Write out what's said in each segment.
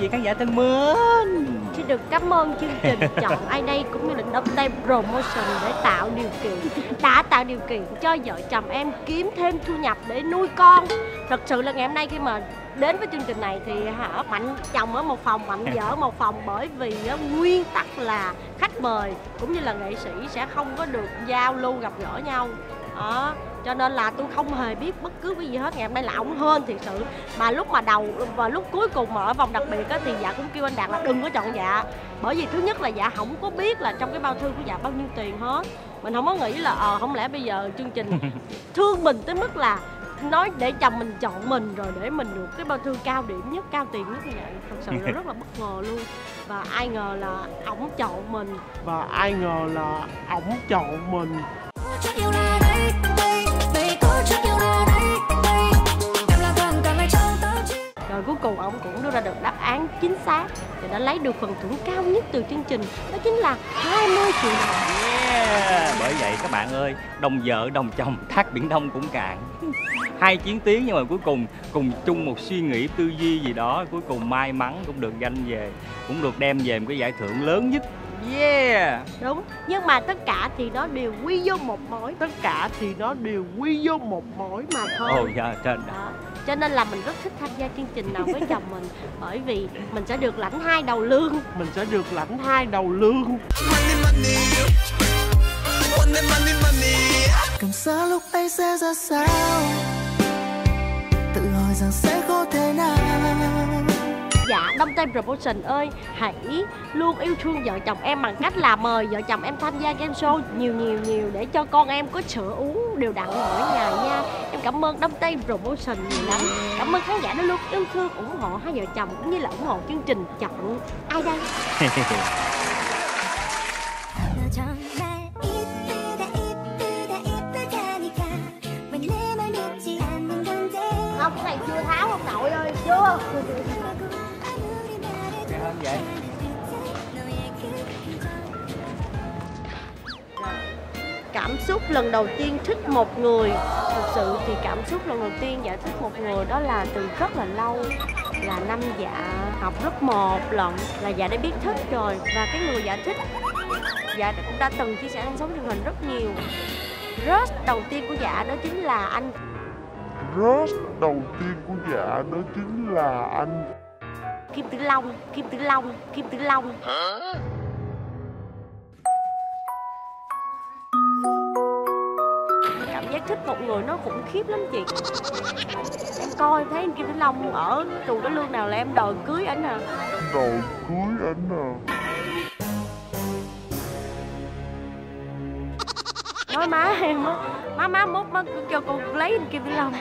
dạ thân mến? Xin được cảm ơn chương trình chọn ai đây cũng như là đâm tay Promotion để tạo điều kiện đã tạo điều kiện cho vợ chồng em kiếm thêm thu nhập để nuôi con. Thật sự là ngày hôm nay khi mà đến với chương trình này thì hả mạnh chồng ở một phòng mạnh vợ một phòng bởi vì á, nguyên tắc là khách mời cũng như là nghệ sĩ sẽ không có được giao lưu gặp gỡ nhau. Đó cho nên là tôi không hề biết bất cứ cái gì hết. Ngày hôm nay là ổng hơn thiệt sự. Mà lúc mà đầu và lúc cuối cùng mà ở vòng đặc biệt á thì dạ cũng kêu anh đạt là đừng có chọn dạ. Bởi vì thứ nhất là dạ không có biết là trong cái bao thư của dạ bao nhiêu tiền hết. Mình không có nghĩ là ờ không lẽ bây giờ chương trình thương mình tới mức là nói để chồng mình chọn mình rồi để mình được cái bao thư cao điểm nhất cao tiền nhất như vậy. Thật sự là rất là bất ngờ luôn. Và ai ngờ là ổng chọn mình. Và ai ngờ là ổng chọn mình án chính xác và đã lấy được phần thưởng cao nhất từ chương trình đó chính là 20 triệu đồng Yeah. Bởi vậy các bạn ơi, đồng vợ đồng chồng thác biển đông cũng cạn. Hai chiến tiếng nhưng mà cuối cùng cùng chung một suy nghĩ tư duy gì đó, cuối cùng may mắn cũng được ganh về, cũng được đem về một cái giải thưởng lớn nhất. Yeah. đúng nhưng mà tất cả thì nó đều quy vô một mối tất cả thì nó đều quy vô một mối mà thôi Ồ dạ trên đó cho nên là mình rất thích tham gia chương trình nào với chồng mình bởi vì mình sẽ được lãnh hai đầu lương. Mình sẽ được lãnh hai đầu lương. Cảm giác lúc ấy sẽ ra sao? Tự hỏi rằng sẽ có thể nào? Dạ Đông Tây Promotion ơi hãy luôn yêu thương vợ chồng em bằng cách là mời vợ chồng em tham gia game show nhiều nhiều nhiều để cho con em có sữa uống đều đặn mỗi ngày nha cảm ơn Đông Tây Promotion nhiều lắm. Cảm ơn khán giả đã luôn yêu thương ủng hộ hai vợ chồng cũng như là ủng hộ chương trình chọn ai đây. xúc lần đầu tiên thích một người. Thực sự thì cảm xúc lần đầu tiên dạ thích một người đó là từ rất là lâu là năm dạ học lớp 1 lận là dạ đã biết thích rồi. Và cái người dạ thích dạ cũng đã từng chia sẻ trên sóng truyền hình rất nhiều. Rush đầu tiên của dạ đó chính là anh. Rớt đầu tiên của dạ đó chính là anh. Kim Tử Long Kim Tử Long Kim Tử Long. Cảm thích một người nó khủng khiếp lắm chị. Em coi thấy anh Kim Tử Long ở tù cái lương nào là em đòi cưới anh à? Đầu cưới anh à? Nói má em á má má mốt má cứ cho con lấy anh Kim Tử Long.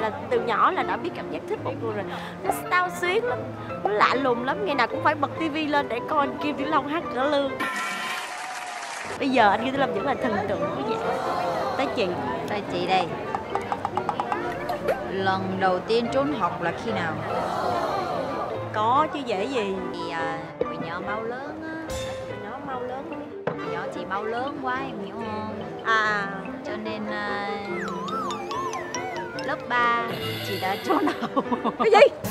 Là từ nhỏ là đã biết cảm giác thích một người rồi. Nó tao xuyến lắm nó lạ lùng lắm. Ngày nào cũng phải bật tivi lên để coi anh Kim Tử Long hát trả lương. Bây giờ anh Kim Tử Long vẫn là thần tượng của dạ tới chị Đây chị đây. Lần đầu tiên trốn học là khi nào? có chứ dễ gì. Thì à, hồi nhỏ mau lớn á. Nó mau lớn Hồi nhỏ chị mau lớn quá em hiểu không? à Cho nên à, lớp 3 chị đã trốn học. Cái gì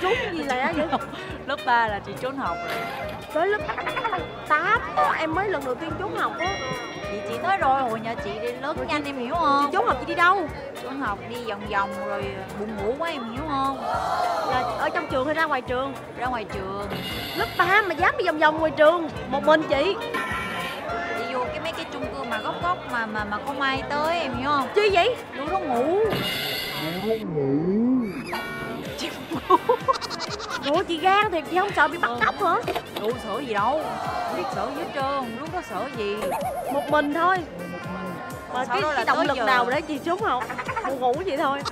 trốn gì lạ vậy? Lớp 3 là chị trốn học rồi. Tới lớp 8 em mới lần đầu tiên trốn học á. Chị chị nói rồi hồi nhỏ chị đi lớn nhanh em hiểu không? trốn học chị đi đâu? Trốn học đi vòng vòng rồi buồn ngủ quá em hiểu không? là ở trong trường hay ra ngoài trường? Ra ngoài trường. Lớp 3 mà dám đi vòng vòng ngoài trường một mình chị. Đi vô cái mấy cái chung cư mà góc góc mà mà mà không ai tới em hiểu không? chi vậy? Vô đó ngủ ủa chị gan thiệt chị không sợ bị bắt cóc hả? Đủ sợ gì đâu Biết sợ gì hết trơn Lúc đó sợ gì? Một mình thôi. Một mình mà Sau cái, đó là cái động lực giờ. nào để chị trốn học? Buồn ngủ vậy thôi.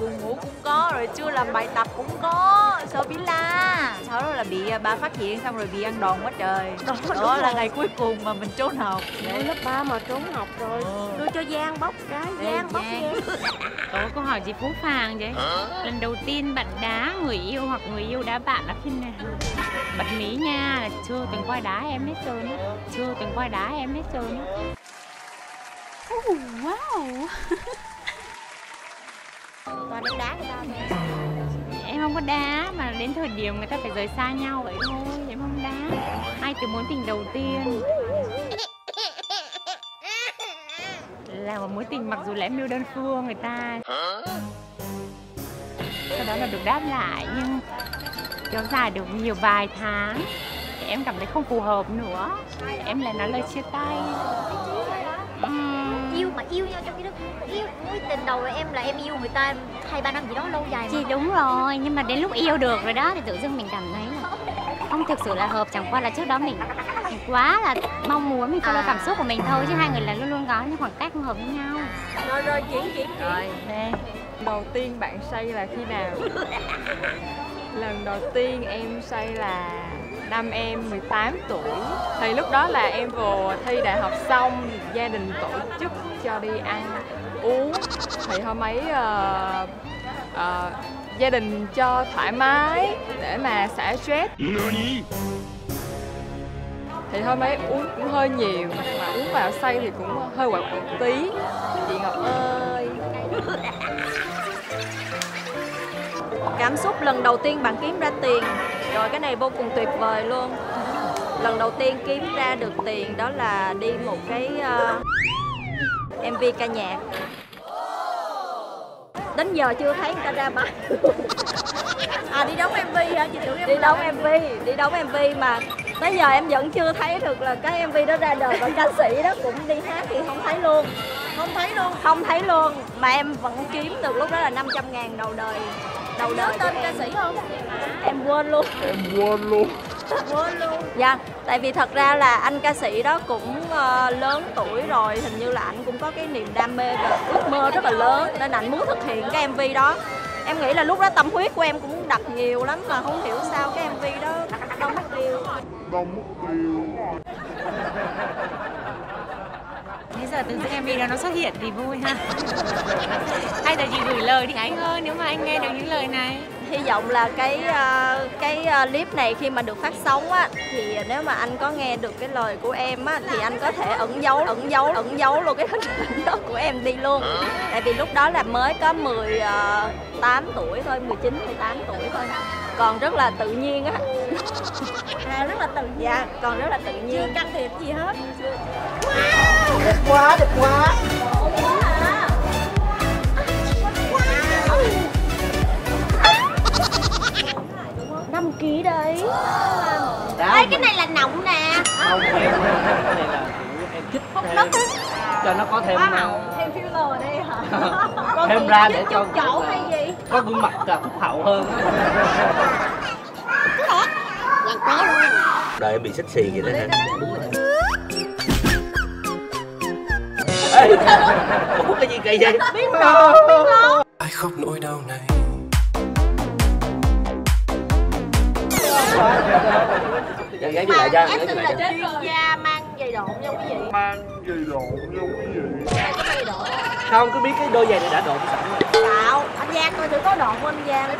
Buồn ngủ cũng có Rồi chưa làm bài tập cũng có. Sợ bị la. Sau đó là bị à, ba phát hiện Xong rồi bị ăn đòn quá trời. Đó, đúng Đó là rồi. ngày cuối cùng mà mình trốn học. Ôi, lớp 3 mà trốn học rồi. Ừ. đưa cho Giang bóc cái Ê, Giang bóc Giang. Có câu hỏi gì phú phàng vậy? Lần đầu tiên bạn đá người yêu hoặc người yêu đá bạn là khi nào? Bật mí nha, là chưa từng qua đá em hết trơn á. Chưa từng qua đá em hết trơn á. Oh, wow. Toàn đánh đá người ta thôi Em không có đá mà đến thời điểm người ta phải rời xa nhau vậy thôi Em không đá. Hai từ mối tình đầu tiên Là một mối tình mặc dù là em yêu đơn phương người ta Sau đó là được đáp lại nhưng kéo dài được nhiều vài tháng thì em cảm thấy không phù hợp nữa. Em lại nói lời chia tay. Yêu mà yêu nhau trong khi đó. Yêu mối tình đầu là em là em yêu người ta hai ba năm gì đó lâu dài mà. Chị đúng rồi, nhưng mà đến lúc yêu được rồi đó thì tự dưng mình cảm thấy không thực sự là hợp chẳng qua là trước đó mình, mình quá là mong muốn mình follow À. cảm xúc của mình thôi chứ hai người là luôn luôn có những khoảng cách không hợp với nhau. rồi rồi chuyển chuyển chuyển Rồi. Đầu tiên bạn say là khi nào? Lần đầu tiên em say là năm em 18 tuổi Thì lúc đó là em vừa thi đại học xong Gia đình tổ chức cho đi ăn uống Thì hôm ấy ờ, ờ, gia đình cho thoải mái để mà xả stress. Thì hôm ấy uống cũng hơi nhiều mà uống vào say thì cũng hơi quậy quậy một tí. Chị ngọc ơi. Cảm xúc lần đầu tiên bạn kiếm ra tiền. Rồi cái này vô cùng tuyệt vời luôn. Lần đầu tiên kiếm ra được tiền đó là đi một cái ờ, mv ca nhạc đến giờ chưa thấy người ta ra bài à đi đóng mv hả? Chị tưởng em đi đóng mv đi đóng mv mà tới giờ em vẫn chưa thấy được là cái mv đó ra đời và ca sĩ đó cũng đi hát thì không thấy luôn. Không thấy luôn. Không thấy luôn. Mà em vẫn kiếm được lúc đó là 500 ngàn đầu đời đầu đời tên ca sĩ không? Em quên luôn. Em quên luôn quên luôn dạ tại vì thật ra là anh ca sĩ đó cũng ờ, lớn tuổi rồi hình như là anh cũng có cái niềm đam mê và ước mơ rất là lớn nên anh muốn thực hiện cái mv đó em nghĩ là lúc đó tâm huyết của em cũng đặt nhiều lắm mà không hiểu sao cái mv đó đâu mất tiêu Đâu mất tiêu Bây giờ tự dưng MV đó nó xuất hiện thì vui ha. Hay là chị gửi lời thì hay hơn nếu mà anh nghe được những lời này. Hy vọng là cái ờ, cái ờ, clip này khi mà được phát sóng á thì nếu mà anh có nghe được cái lời của em á thì anh có thể ẩn giấu ẩn giấu ẩn giấu luôn cái hình ảnh đó của em đi luôn. Tại vì lúc đó là mới có 18 tuổi thôi 19 18 tuổi thôi. Còn rất là tự nhiên á. À rất là tự nhiên. Dạ còn rất là tự nhiên. chưa can thiệp gì hết. Đẹp quá đẹp quá ký đấy. Ê, cái này là nọng nè. Không em cái này là kiểu em chích thêm. cho nó có thêm ờ, thêm filler ở đây hả? thêm ra để cho chỗ hay gì? có gương mặt là phúc hậu hơn. Đời em bị xích xì vậy đó hả? Ê, cái gì kỳ vậy? Ai khóc nỗi đau này dạ với lại ra em với là chuyên gia mang giày độn nha quý vị Mang giày độn nha quý vị có giày độn. Không cứ biết cái đôi giày này đã độn sẵn rồi. Dạo, anh Giang coi thử có độn không anh Giang?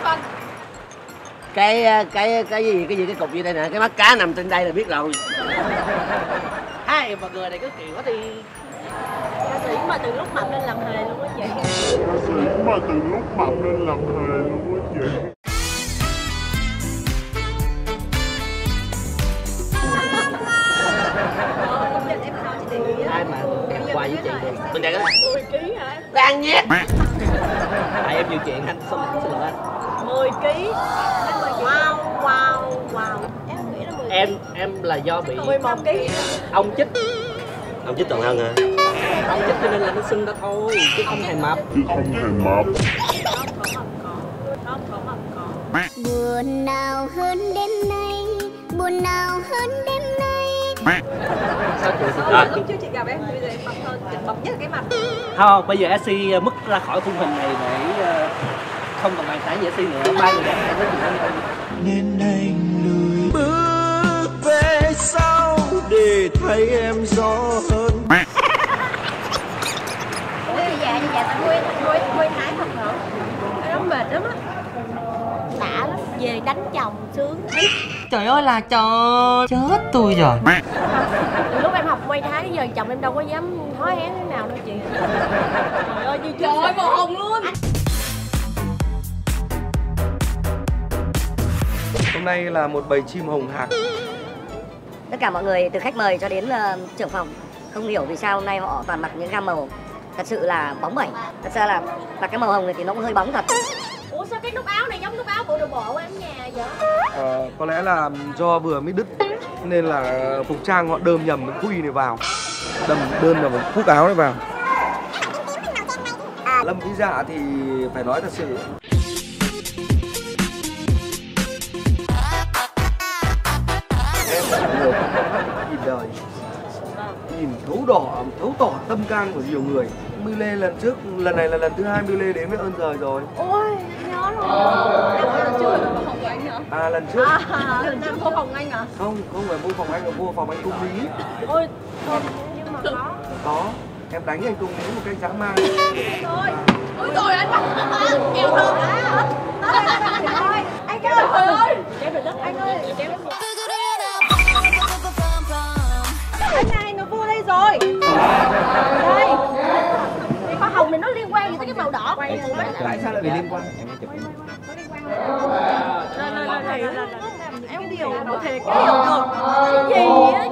Cái ờ, cái cái gì cái gì cái cục gì đây nè? Cái mắt cá nằm trên đây là biết rồi. Hai mà người này cứ kiểu thì ca sĩ mà từ lúc mập lên làm hề luôn á chị. Ca sĩ mà từ lúc mập lên làm hề luôn á chị đi bên đây đó 10 ký hả? đang nhé tại em nhiều chuyện anh xin xin lỗi. Anh 10 ký. Wow, wow, wow. Em nghĩ là 10 em em là do bị 11 ký. ông chích. Ông chích toàn thân hả? ông chích cho nên là nó sưng ra thôi chứ không hề mập. Chứ không hề mập. Buồn nào hơn đêm nay buồn nào hơn đêm nay sao chị chị. Lúc trước chị gặp em bây giờ em mập hơn mập nhất cái mặt. Không bây giờ Asi mất ra khỏi khung hình này để ờ, không còn bàn tán gì Asi nữa. Ba người đẹp với nên anh lùi bước về sau để thấy em rõ hơn. Ủa chị dạ, dạ tặng Nguyên, Nguyên, Nguyên Thái thật hả? Đó mệt lắm á về đánh chồng sướng Trời ơi là trời Chết tôi rồi. Lúc em học quay tháng giờ chồng em đâu có dám hó hén thế nào đâu chị. Trời ơi như trời ơi màu hồng luôn. Hôm nay là một bầy chim hồng hạc. Tất cả mọi người từ khách mời cho đến ờ, trưởng phòng không hiểu vì sao hôm nay họ toàn mặc những gam màu. Thật sự là bóng bẩy. Thật ra là mặc cái màu hồng này thì nó cũng hơi bóng thật sao cái nút áo này giống nút áo bộ đồ bộ em nhà vậy? Ờ, Có lẽ là do vừa mới đứt Nên là phục trang họ đơm nhầm cái khuy này vào. Đâm đơn nhầm cái cúc áo này vào. Lâm Vĩ Dạ thì phải nói thật sự. Nhìn đời. Nhìn thấu đỏ, thấu tỏ tâm can của nhiều người. Mưu Lê lần trước, lần này là lần thứ hai Mưu Lê đến với ơn rời rồi. Ôi nhớ rồi em lần trước là có phòng anh hả À lần trước. À lần trước có phòng anh hả Không, không phải mua phòng anh mà mua phòng anh công lý. Ôi không nhưng mà có. Có, em đánh anh công lý một cách dã man. Rồi ôi rồi anh kèo thơm hả anh ơi trời ơi. Chém được đất anh ơi. chém được anh này nó vô đây rồi. Đây. Cái hoa hồng này nó liên quan gì tới cái màu đỏ? Tại sao lại bị liên quan? Em điều có thể cái điều được cái gì á